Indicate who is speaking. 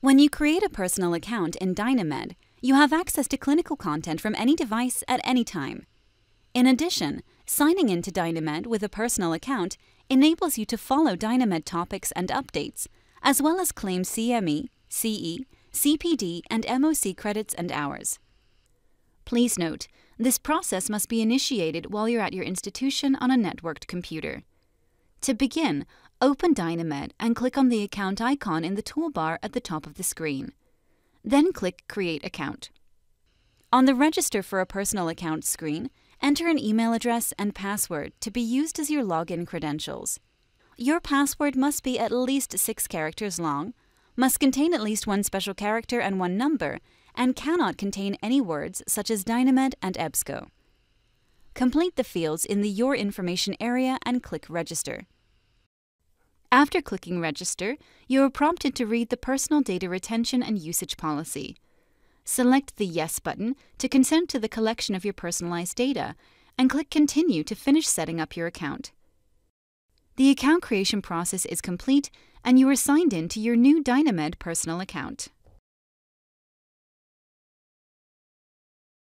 Speaker 1: When you create a personal account in Dynamed, you have access to clinical content from any device at any time. In addition, signing into Dynamed with a personal account enables you to follow Dynamed topics and updates, as well as claim CME, CE, CPD, and MOC credits and hours. Please note, this process must be initiated while you're at your institution on a networked computer. To begin, open Dynamed and click on the account icon in the toolbar at the top of the screen. Then click Create Account. On the Register for a Personal Account screen, enter an email address and password to be used as your login credentials. Your password must be at least six characters long, must contain at least one special character and one number, and cannot contain any words such as Dynamed and EBSCO. Complete the fields in the Your Information area and click Register. After clicking Register, you are prompted to read the Personal Data Retention and Usage Policy. Select the Yes button to consent to the collection of your personalized data, and click Continue to finish setting up your account. The account creation process is complete, and you are signed in to your new Dynamed personal account.